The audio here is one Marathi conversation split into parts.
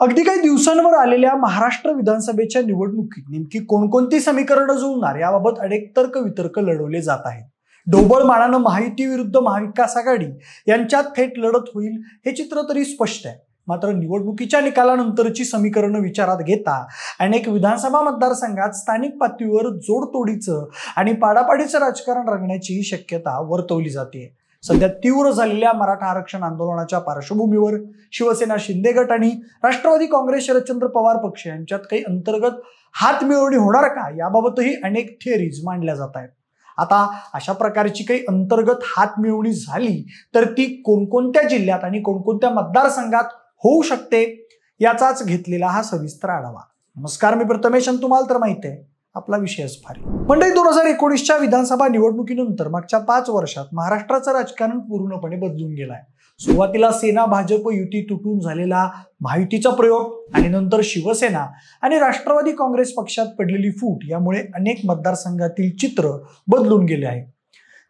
अगदी काही दिवसांवर आलेल्या महाराष्ट्र विधानसभेच्या निवडणुकीत नेमकी कोणकोणती समीकरणं जुळणार याबाबत अनेक तर्क वितर्क लढवले जात आहेत. ढोबळमानानं महायुती विरुद्ध महाविकास आघाडी यांच्यात थेट लढत होईल हे चित्र तरी स्पष्ट आहे. मात्र निवडणुकीच्या निकालानंतरची समीकरणं विचारात घेता अनेक विधानसभा मतदारसंघात स्थानिक पातळीवर जोडतोडीचं आणि पाडापाडीचं राजकारण रंगण्याची शक्यता वर्तवली जाते. सध्या तीव्र झालेल्या मराठा आरक्षण आंदोलनाच्या पार्श्वभूमीवर शिवसेना शिंदे गट आणि राष्ट्रवादी काँग्रेस शरदचंद्र पवार पक्ष यांच्यात काही अंतर्गत हातमिळवणी होणार का? याबाबतही अनेक थिअरीज मांडल्या जात आहेत. आता अशा प्रकारची काही अंतर्गत हातमिळवणी झाली तर ती कोणकोणत्या जिल्ह्यात आणि कोणकोणत्या मतदारसंघात होऊ शकते? याचाच घेतलेला हा सविस्तर आढावा. नमस्कार मी प्रथमेश तुम्हाला तर माहिती आहे. आपला विषयच फारी. मंडळी दोन हजार एकोणीसच्या विधानसभा निवडणुकीनंतर मागच्या पाच वर्षात महाराष्ट्राचं राजकारण पूर्णपणे बदलून गेलं आहे सुरुवातीला सेना भाजप युती तुटून झालेला महायुतीचा प्रयोग आणि नंतर शिवसेना आणि राष्ट्रवादी काँग्रेस पक्षात पडलेली फूट यामुळे अनेक मतदारसंघातील चित्र बदलून गेले आहे.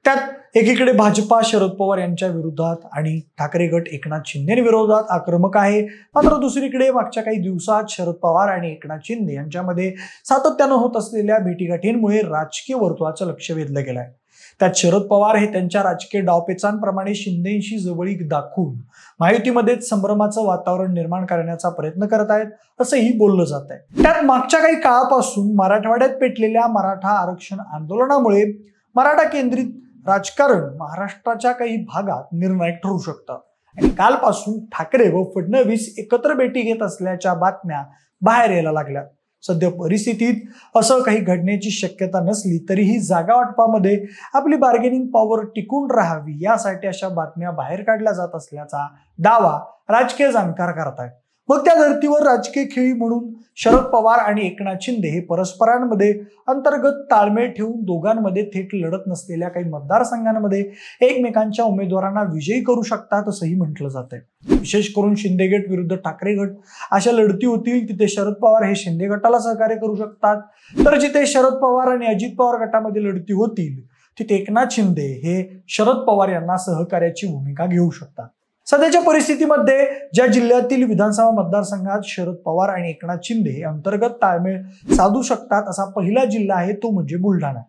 त्यात एकीकडे भाजपा शरद पवार यांच्या विरोधात आणि ठाकरे गट एकनाथ शिंदे विरोधात आक्रमक आहे. मात्र दुसरीकडे मागच्या काही दिवसात शरद पवार आणि एकनाथ शिंदे यांच्यामध्ये सातत्यानं होत असलेल्या भेटीगाठींमुळे राजकीय वर्तुळाचं लक्ष वेधलं गेलं आहे त्यात शरद पवार हे त्यांच्या राजकीय डावपेचांप्रमाणे शिंदेशी जवळीक दाखवून माहितीमध्येच संभ्रमाचं वातावरण निर्माण करण्याचा प्रयत्न करत आहेत असंही बोललं जात आहे. त्यात मागच्या काही काळापासून मराठवाड्यात पेटलेल्या मराठा आरक्षण आंदोलनामुळे मराठा केंद्रित राजकारण महाराष्ट्राच्या काही भागात निर्णायक ठरू शकतं. आणि कालपासून ठाकरे व फडणवीस एकत्र भेटी घेत असल्याच्या बातम्या बाहेर यायला लागल्या. सध्या परिस्थितीत असं काही घडण्याची शक्यता नसली तरीही जागा वाटपामध्ये आपली बार्गेनिंग पॉवर टिकून राहावी यासाठी अशा बातम्या बाहेर काढल्या जात असल्याचा दावा राजकीय जाणकार करतायत. मग त्या धर्तीवर राजकीय खेळी म्हणून शरद पवार आणि एकनाथ शिंदे हे परस्परांमध्ये अंतर्गत ताळमेळ ठेवून दोघांमध्ये थेट लढत नसलेल्या काही मतदारसंघांमध्ये एकमेकांच्या उमेदवारांना विजयी करू शकतात असंही म्हटलं जात आहे. विशेष करून शिंदे गट विरुद्ध ठाकरे गट अशा लढती होतील तिथे शरद पवार हे शिंदे गटाला सहकार्य करू शकतात. तर जिथे शरद पवार आणि अजित पवार गटामध्ये लढती होतील तिथे एकनाथ शिंदे हे शरद पवार यांना सहकार्याची भूमिका घेऊ शकतात. सध्याच्या परिस्थितीमध्ये ज्या जिल्ह्यातील विधानसभा मतदारसंघात शरद पवार आणि एकनाथ शिंदे हे अंतर्गत ताळमेळ साधू शकतात असा पहिला जिल्हा आहे तो म्हणजे बुलढाणा.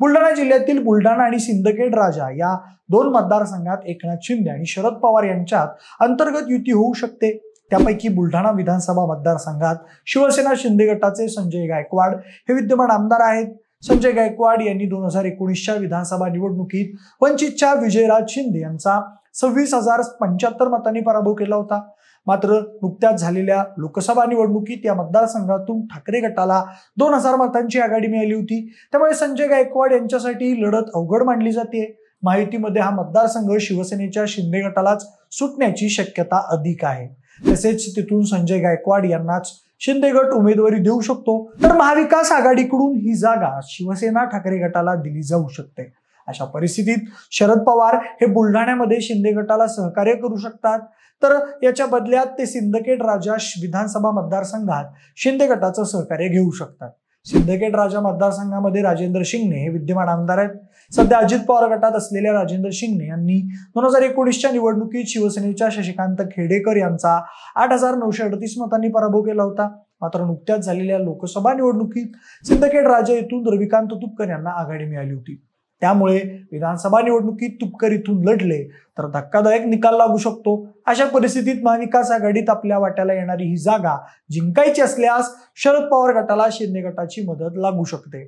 बुलढाणा जिल्ह्यातील बुलढाणा आणि सिंदखेड राजा या दोन मतदारसंघात एकनाथ शिंदे आणि शरद पवार यांच्यात अंतर्गत युती होऊ शकते. त्यापैकी बुलढाणा विधानसभा मतदारसंघात शिवसेना शिंदे गटाचे संजय गायकवाड हे विद्यमान आमदार आहेत. संजय गायकवाड यांनी दोन हजार एकोणीसच्या विधानसभा निवडणुकीत वंचितच्या विजयराज शिंदे यांचा सव्वीस हजार पंच्याहत्तर मतांनी पराभव केला होता. मात्र नुकत्याच झालेल्या लोकसभा निवडणुकीत या मतदारसंघातून ठाकरे गटाला दोन हजार मतांची आघाडी मिळाली होती. त्यामुळे संजय गायकवाड यांच्यासाठी लढत अवघड मानली जाते. माहितीमध्ये हा मतदारसंघ शिवसेनेच्या शिंदे गटालाच सुटण्याची शक्यता अधिक आहे. तसेच तिथून संजय गायकवाड यांनाच शिंदे गट उमेदवारी देऊ शकतो. तर महाविकास आघाडीकडून ही जागा शिवसेना ठाकरे गटाला दिली जाऊ शकते. अशा परिस्थितीत शरद पवार हे बुलढाण्यामध्ये शिंदे गटाला सहकार्य करू शकतात. तर याच्या बदल्यात ते सिंदखेड राजा विधानसभा मतदारसंघात शिंदे गटाचं सहकार्य घेऊ शकतात. सिंदखेड राजा मतदारसंघामध्ये राजेंद्र शिंगणे हे विद्यमान आमदार आहेत. सध्या अजित पवार गटात असलेल्या राजेंद्र शिंगणे यांनी दोन हजार एकोणीसच्या निवडणुकीत शिवसेनेच्या शशिकांत खेडेकर यांचा आठ हजार नऊशे अडतीस मतांनी पराभव केला होता. मात्र नुकत्याच झालेल्या लोकसभा निवडणुकीत सिंदखेड राजा येथून रविकांत तुपकर यांना आघाडी मिळाली होती. त्यामुळे विधानसभा निवडणुकीत तुपकर इथून लढले तर धक्कादायक निकाल लागू शकतो. अशा परिस्थितीत महाविकास आघाडीत आपल्या वाट्याला येणारी ही जागा जिंकायची असल्यास शरद पवार गटाला शिंदे गटाची मदत लागू शकते.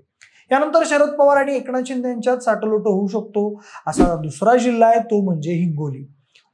यानंतर शरद पवार आणि एकनाथ शिंदे यांच्यात साठलोट होऊ शकतो असा दुसरा जिल्हा आहे तो म्हणजे हिंगोली.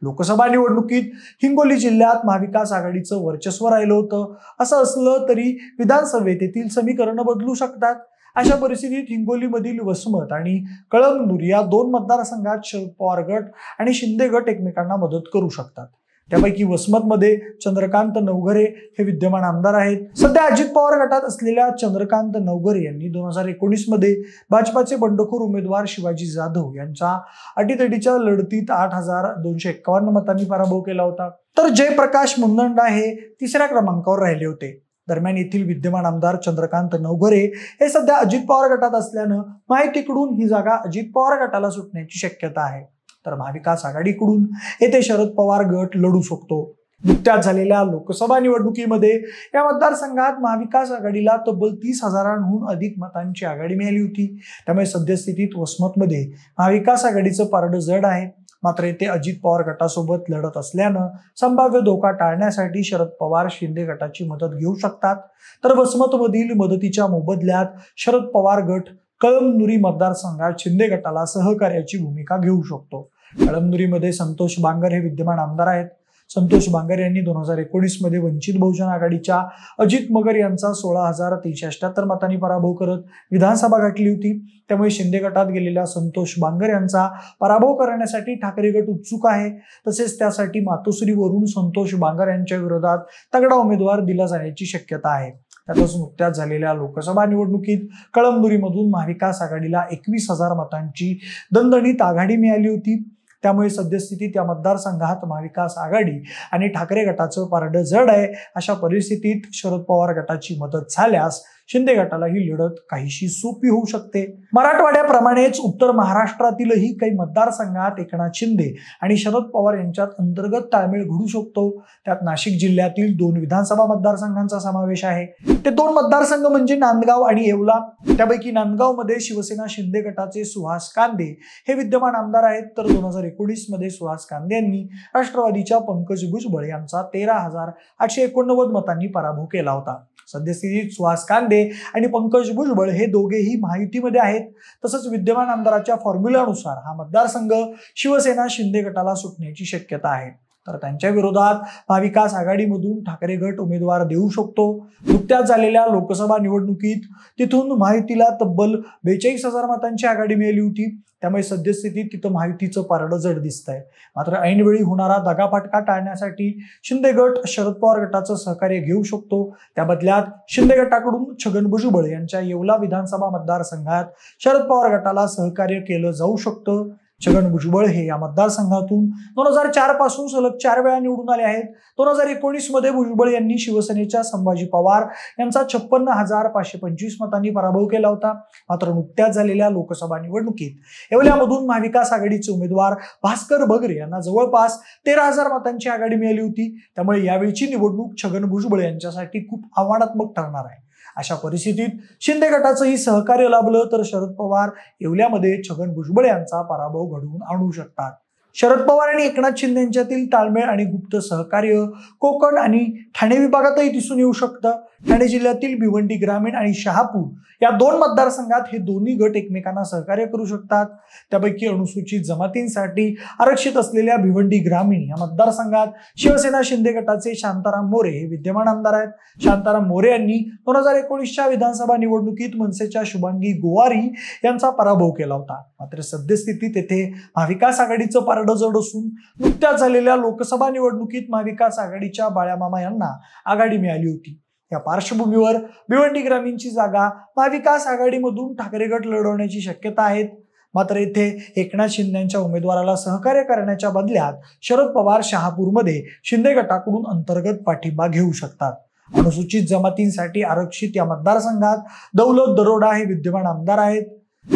लोकसभा निवडणुकीत हिंगोली जिल्ह्यात महाविकास आघाडीचं वर्चस्व राहिलं होतं. असं असलं तरी विधानसभेत येथील समीकरणं बदलू शकतात. अशा परिस्थितीत हिंगोलीमधील वसमत आणि कळमनुर या दोन मतदारसंघात शरद पवार गट आणि शिंदे गट एकमेकांना मदत करू शकतात. त्यापैकी वसमतमध्ये चंद्रकांत नवघरे हे विद्यमान आमदार आहेत. सध्या अजित पवार गटात असलेल्या चंद्रकांत नवघरे यांनी दोन हजार एकोणीसमध्ये भाजपाचे बंडखोर उमेदवार शिवाजी जाधव यांच्या अटीतटीच्या लढतीत आठ हजार दोनशे एक्कावन्न मतांनी पराभव केला होता. तर जयप्रकाश मुंदंडा हे तिसऱ्या क्रमांकावर राहिले होते. दरम्यान येथील विद्यमान आमदार चंद्रकांत नवघरे हे सध्या अजित पवार गटात असल्यानं माहितीकडून ही जागा अजित पवार गटाला सुटण्याची शक्यता आहे. तर महाविकास आघाडीकडून येथे शरद पवार गट लढू शकतो. नुकत्याच झालेल्या लोकसभा निवडणुकीमध्ये या मतदारसंघात महाविकास आघाडीला तब्बल तीस हजारांहून अधिक मतांची आघाडी मिळाली होती. त्यामुळे सद्यस्थितीत वसमतमध्ये महाविकास आघाडीचं पारडं जड आहे. मात्र येथे अजित पवार गटासोबत लढत असल्यानं संभाव्य धोका टाळण्यासाठी शरद पवार शिंदे गटाची मदत घेऊ शकतात. तर वसमतमधील मदतीच्या मोबदल्यात शरद पवार गट कळमनुरी मतदारसंघात शिंदे गटाला सहकार्याची भूमिका घेऊ शकतो. कळमनुरीमध्ये संतोष बांगर हे विद्यमान आमदार आहेत. संतोष बांगर यांनी दोन हजार एकोणीसमध्ये वंचित बहुजन आघाडीच्या अजित मगर यांचा सोळा हजार तीनशे अठ्याहत्तर मतांनी पराभव करत विधानसभा गाठली होती. त्यामुळे शिंदे गटात गेलेल्या संतोष बांगर यांचा पराभव करण्यासाठी ठाकरे गट उत्सुक आहे. तसेच त्यासाठी मातोश्रीवरून संतोष बांगर यांच्या विरोधात तगडा उमेदवार दिला जाण्याची शक्यता आहे. त्यातच नुकत्याच झालेल्या लोकसभा निवडणुकीत कळंबुरीमधून महाविकास आघाडीला एकवीस हजार मतांची दणदणीत आघाडी मिळाली होती. त्यामुळे सद्यस्थितीत या मतदारसंघात महाविकास आघाडी आणि ठाकरे गटाचं पारडं जड आहे. अशा परिस्थितीत शरद पवार गटाची मदत झाल्यास शिंदे गटाला ही लढत काहीशी सोपी होऊ शकते. मराठवाड्याप्रमाणेच उत्तर महाराष्ट्रातीलही काही मतदारसंघात एकनाथ शिंदे आणि शरद पवार यांच्यात अंतर्गत ताळमेळ घडू शकतो. त्यात नाशिक जिल्ह्यातील दोन विधानसभा मतदारसंघांचा समावेश आहे. ते दोन मतदारसंघ म्हणजे नांदगाव आणि येवला. त्यापैकी नांदगावमध्ये शिवसेना शिंदे गटाचे सुहास कांदे हे विद्यमान आमदार आहेत. तर दोन हजार एकोणीसमध्ये सुहास कांदे यांनी राष्ट्रवादीच्या पंकज भुजबळ यांचा तेरा हजार आठशे एकोणनव्वद मतांनी पराभव केला होता. सद्यस्थितीत सुहास कांदे आणि पंकज भुजबळ हे दोघेही महायुतीमध्ये आहेत. तसंच विद्यमान आमदाराच्या फॉर्म्युल्यानुसार हा मतदारसंघ शिवसेना शिंदे गटाला सुटण्याची शक्यता आहे. तर त्यांच्या विरोधात महाविकास आघाडीमधून ठाकरे गट उमेदवार देऊ शकतो. नुकत्याच झालेल्या लोकसभा निवडणुकीत तिथून महायुतीला तब्बल बेचाळीस हजार मतांची आघाडी मिळाली होती. त्यामुळे सद्यस्थितीत तिथं माहितीचं पारडं जड दिसत आहे मात्र ऐनवेळी होणारा दगाफटका टाळण्यासाठी शिंदे गट शरद पवार गटाचं सहकार्य घेऊ शकतो. त्या बदल्यात शिंदे गटाकडून छगन भुजबळ यांच्या येवला विधानसभा मतदारसंघात शरद पवार गटाला सहकार्य केलं जाऊ शकतं. छगन भुजबळ हे या मतदारसंघातून दोन हजार चारपासून सलग चार वेळा निवडून आले आहेत. दोन हजार एकोणीसमध्ये भुजबळ यांनी शिवसेनेच्या संभाजी पवार यांचा छप्पन्न हजार पाचशे पंचवीस मतांनी पराभव केला होता. मात्र नुकत्याच झालेल्या लोकसभा निवडणुकीत येवल्यामधून महाविकास आघाडीचे उमेदवार भास्कर भगरे यांना जवळपास तेरा हजार मतांची आघाडी मिळाली होती. त्यामुळे यावेळीची निवडणूक छगन भुजबळ यांच्यासाठी खूप आव्हानात्मक ठरणार आहे. अशा परिस्थितीत शिंदे गटाचंही सहकार्य लाभलं तर शरद पवार येवल्यामध्ये छगन भुजबळ यांचा पराभव घडवून आणू शकतात. शरद पवार आणि एकनाथ शिंदे यांच्यातील ताळमेळ आणि गुप्त सहकार्य कोकण आणि ठाणे विभागातही दिसून येऊ शकतं. ठाणे जिल्ह्यातील भिवंडी ग्रामीण आणि शहापूर या दोन मतदारसंघात हे दोन्ही गट एकमेकांना सहकार्य करू शकतात. त्यापैकी अनुसूचित जमातींसाठी आरक्षित असलेल्या भिवंडी ग्रामीण या मतदारसंघात शिवसेना शिंदे गटाचे शांताराम मोरे हे विद्यमान आमदार आहेत. शांताराम मोरे यांनी दोन हजार एकोणीसच्या विधानसभा निवडणुकीत मनसेच्या शुभांगी गोवारी यांचा पराभव केला होता. मात्र सद्यस्थितीत येथे महाविकास आघाडीचं पारडं जड असून नुकत्याच झालेल्या लोकसभा निवडणुकीत महाविकास आघाडीच्या बाळ्यामामा यांना आघाडी मिळाली होती. या पार्श्वभूमीवर भिवंडी ग्रामीणची जागा महाविकास आघाडीमधून ठाकरे गट लढवण्याची शक्यता आहेत. मात्र येथे एकनाथ शिंदेच्या उमेदवाराला सहकार्य करण्याच्या बदल्यात शरद पवार शहापूरमध्ये शिंदे गटाकडून अंतर्गत पाठिंबा घेऊ शकतात. अनुसूचित जमातींसाठी आरक्षित या मतदारसंघात दौलत दरोडा हे विद्यमान आमदार आहेत.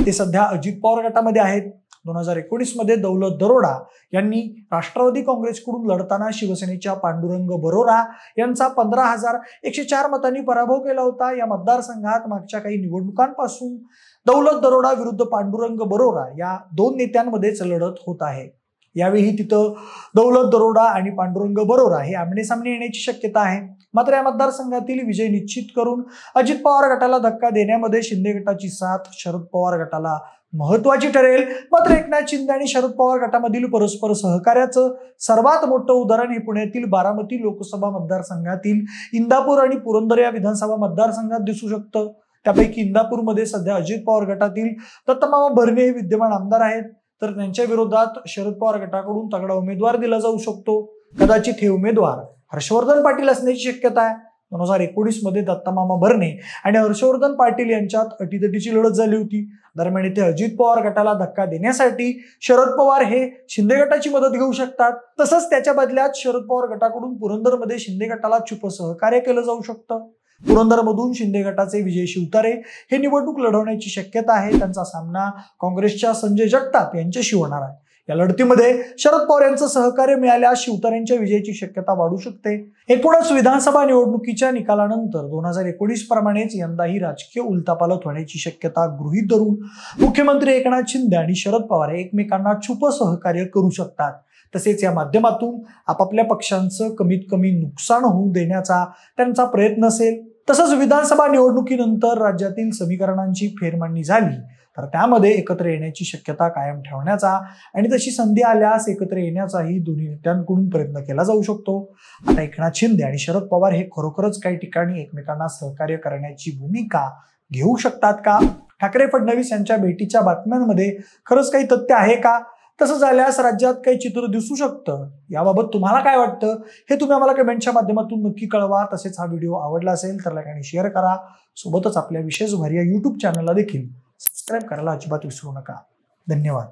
ते सध्या अजित पवार गटामध्ये आहेत. दोन हजार एकोणीसमध्ये दौलत दरोडा यांनी राष्ट्रवादी काँग्रेसकडून लढताना शिवसेनेच्या पांडुरंग बरोरा यांचा पंधरा हजार एकशे चार मतांनी पराभव केला होता. या मतदारसंघात मागच्या काही निवडणुकांपासून दौलत दरोडा विरुद्ध पांडुरंग बरोरा या दोन नेत्यांमध्येच लढत होत आहे. यावेळी तिथं दौलत दरोडा आणि पांडुरंग बरोरा हे आमनेसामने येण्याची शक्यता आहे. मात्र या मतदारसंघातील विजय निश्चित करून अजित पवार गटाला धक्का देण्यामध्ये शिंदे गटाची साथ शरद पवार गटाला महत्वाची ठरेल. मात्र एकनाथ शिंदे आणि शरद पवार गटामधील परस्पर सहकार्याचं सर्वात मोठं उदाहरण हे पुण्यातील बारामती लोकसभा मतदारसंघातील इंदापूर आणि पुरंदर या विधानसभा मतदारसंघात दिसू शकतं. त्यापैकी इंदापूरमध्ये सध्या अजित पवार गटातील दत्तमामा भरणे हे विद्यमान आमदार आहेत. तर त्यांच्या विरोधात शरद पवार गटाकडून तगडा उमेदवार दिला जाऊ शकतो. कदाचित हे उमेदवार हर्षवर्धन पाटील असण्याची शक्यता आहे. दोन हजार एकोणीसमध्ये दत्तामामा भरणे आणि हर्षवर्धन पाटील यांच्यात अटीतटीची लढत झाली होती. दरम्यान इथे अजित पवार गटाला धक्का देण्यासाठी शरद पवार हे शिंदे गटाची मदत घेऊ शकतात. तसंच त्याच्या बदल्यात शरद पवार गटाकडून पुरंदरमध्ये शिंदे गटाला छुप सहकार्य केलं जाऊ शकतं. पुरंदरमधून शिंदे गटाचे विजय शिवतारे हे निवडणूक लढवण्याची शक्यता आहे. त्यांचा सामना काँग्रेसच्या संजय जगताप यांच्याशी होणार आहे. या लढतीमध्ये शरद पवार यांचं सहकार्य मिळाल्यास शिवतारेंच्या विजयाची शक्यता वाढू शकते. एकूणच विधानसभा निवडणुकीच्या निकालानंतर दोन हजार एकोणीस प्रमाणेच यंदाही राजकीय उलतापालत होण्याची शक्यता गृहीत धरून मुख्यमंत्री एकनाथ शिंदे आणि शरद पवार एकमेकांना छुप सहकार्य करू शकतात. तसेच या माध्यमातून आपापल्या पक्षांचं कमीत कमी नुकसान होऊ देण्याचा त्यांचा प्रयत्न असेल. तसंच विधानसभा निवडणुकीनंतर राज्यातील समीकरणांची फेरमांडणी झाली तर त्यामध्ये एकत्र येण्याची शक्यता कायम ठेवण्याचा आणि तशी संधी आल्यास एकत्र येण्याचाही दोन्ही नेत्यांकडून प्रयत्न केला जाऊ शकतो. आता एकनाथ शिंदे आणि शरद पवार हे खरोखरच काही ठिकाणी एकमेकांना सहकार्य करण्याची भूमिका घेऊ शकतात का? ठाकरे फडणवीस यांच्या भेटीच्या बातम्यांमध्ये खरंच काही तथ्य आहे का? तसं झाल्यास राज्यात काही चित्र दिसू शकतं. याबाबत तुम्हाला काय वाटतं? हे तुम्ही आम्हाला कमेंटच्या माध्यमातून नक्की कळवा. तसेच हा व्हिडिओ आवडला असेल तर लाईक आणि शेअर करा. सोबतच आपल्या विशेष भर या यूट्यूब चॅनलला देखील सबस्क्राईब करायला अजिबात विसरू नका. धन्यवाद.